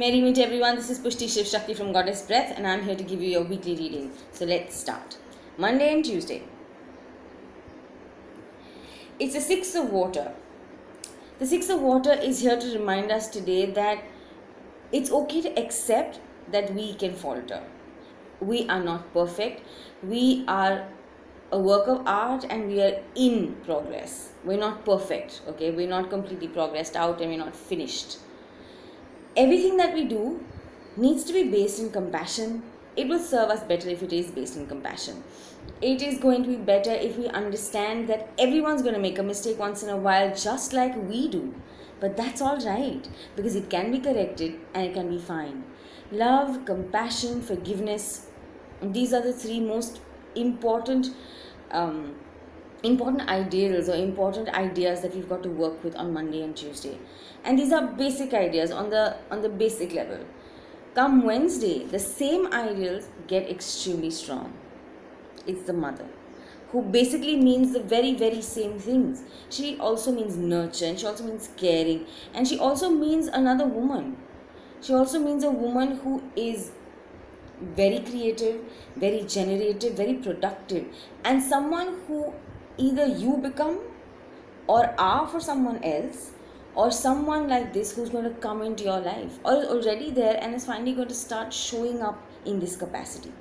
Merry meet everyone. This is Pushtiie Shiv Shakti from Goddess Breath, and I'm here to give you your weekly reading. So let's start. Monday and Tuesday. It's a six of water. The six of water is here to remind us today that it's okay to accept that we can falter. We are not perfect. We are a work of art and we are in progress. We're not perfect, okay? We're not completely progressed out and we're not finished everything that we do needs to be based in compassion. It will serve us better if it is based in compassion. It is going to be better if we understand that everyone's going to make a mistake once in a while, just like we do. But that's all right because it can be corrected and it can be fine. Love, compassion, forgiveness these are the three most important um, important ideals or important ideas that we've got to work with on monday and tuesday. And these are basic ideas on the on the basic level. Come wednesday the same ideals get extremely strong. It's the mother who basically means the very very same things. She also means nurture and she also means caring and she also means another woman. She also means a woman who is very creative very generative very productive and someone who either you become or are for someone else or someone like this who's going to come into your life or is already there and is finally going to start showing up in this capacity.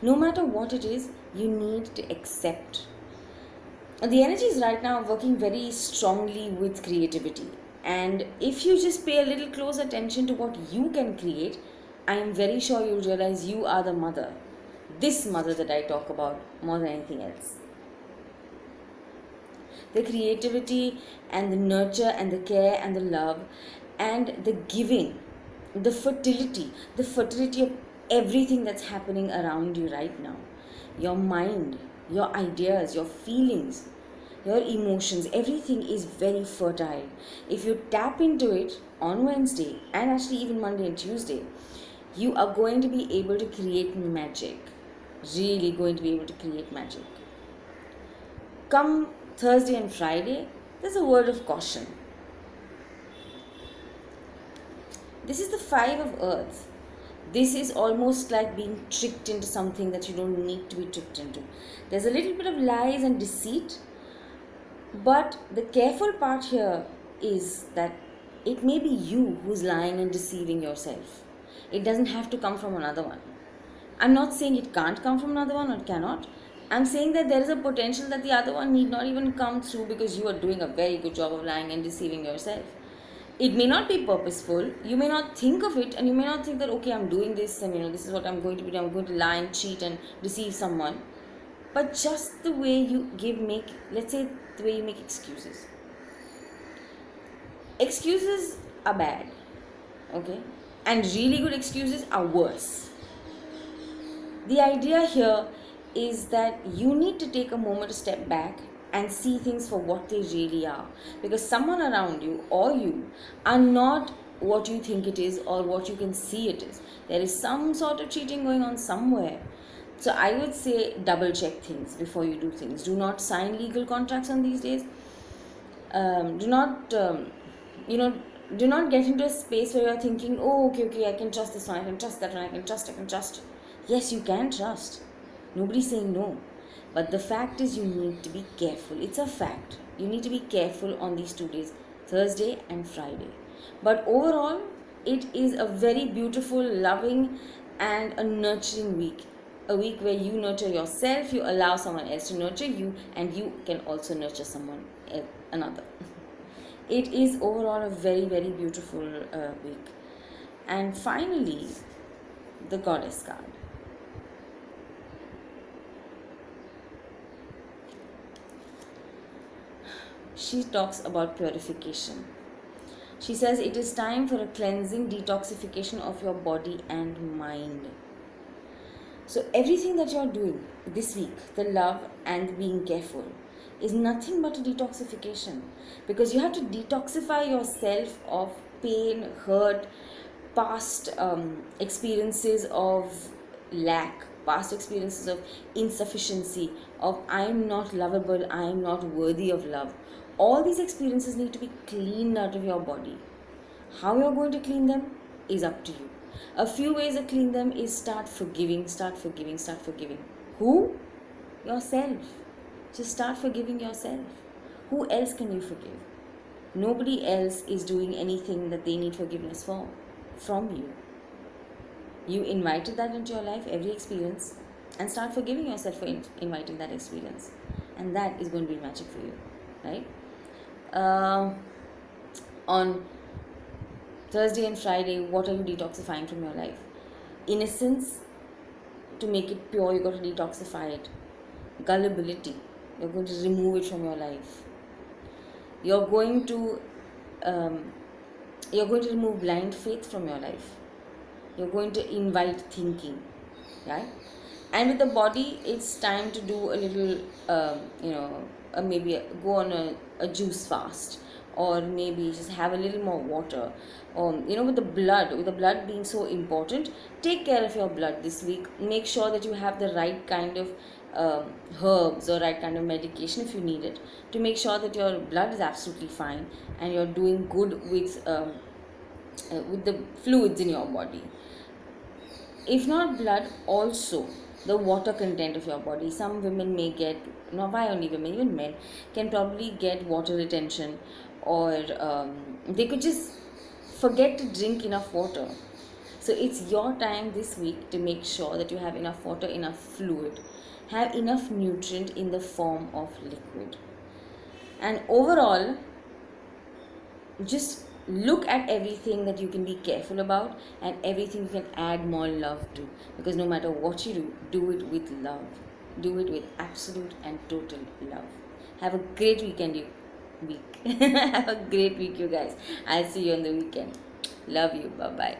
No matter what it is you need to accept. The energy is right now working very strongly with creativity. And if you just pay a little close attention to what you can create i am very sure you'll realize you are the mother. This mother that i talk about more than anything else the creativity and the nurture and the care and the love and the giving, the fertility, the fertility of everything that's happening around you right now. Your mind, your ideas, your feelings, your emotions, everything is very fertile. If you tap into it on Wednesday and actually even Monday and Tuesday, you are going to be able to create magic. Really going to be able to create magic. Come Thursday and Friday, there's a word of caution. This is the five of earth. This is almost like being tricked into something that you don't need to be tricked into. There's a little bit of lies and deceit, but the careful part here is that it may be you who's lying and deceiving yourself. It doesn't have to come from another one. I'm not saying it can't come from another one or it cannot, I'm saying that there is a potential that the other one need not even come through because you are doing a very good job of lying and deceiving yourself. It may not be purposeful. You may not think of it and you may not think that, okay, I'm doing this and, you know, this is what I'm going to be. I'm going to lie and cheat and deceive someone. But just the way you give, make, let's say, the way you make excuses. Excuses are bad, okay? And really good excuses are worse. The idea here is that you need to take a moment to step back and see things for what they really are. Because someone around you or you are not what you think it is or what you can see it is. There is some sort of cheating going on somewhere. So i would say double check things before you do things. Do not sign legal contracts on these days. Um, do not um, you know do not get into a space where you're thinking oh okay okay i can trust this one i can trust that one i can trust i can trust yes you can trust Nobody's saying no. But the fact is, you need to be careful. It's a fact. You need to be careful on these two days, Thursday and Friday. But overall, it is a very beautiful, loving, and a nurturing week. A week where you nurture yourself, you allow someone else to nurture you, and you can also nurture someone another. It is overall a very, very beautiful uh, week. And finally, the goddess card. She talks about purification. She says it is time for a cleansing detoxification of your body and mind. So, everything that you're doing this week, the love and being careful, is nothing but a detoxification because you have to detoxify yourself of pain, hurt, past um, experiences of lack, past experiences of insufficiency, of I am not lovable, I am not worthy of love. All these experiences need to be cleaned out of your body. How you're going to clean them is up to you. A few ways to clean them is start forgiving start forgiving start forgiving. Who? Yourself. Just start forgiving yourself. Who else can you forgive? Nobody else is doing anything that they need forgiveness for from you you invited that into your life every experience and start forgiving yourself for in- inviting that experience. And that is going to be magic for you right? Uh, on thursday and friday what are you detoxifying from your life? Innocence to make it pure you got to detoxify it. Gullibility you're going to remove it from your life. You're going to um, you're going to remove blind faith from your life you're going to invite thinking right? And with the body it's time to do a little um, you know uh, maybe go on a, a juice fast or maybe just have a little more water. Um, you know with the blood with the blood being so important take care of your blood this week. Make sure that you have the right kind of um, herbs or right kind of medication if you need it to make sure that your blood is absolutely fine and you're doing good with um, uh, with the fluids in your body. If not blood also the water content of your body. Some women may get not why only women? Even men can probably get water retention or um, they could just forget to drink enough water. So it's your time this week to make sure that you have enough water enough fluid have enough nutrient in the form of liquid. And overall just look at everything that you can be careful about and everything you can add more love to. Because no matter what you do do it with love. Do it with absolute and total love. Have a great weekend you week. Have a great week you guys. I'll see you on the weekend. Love you. Bye bye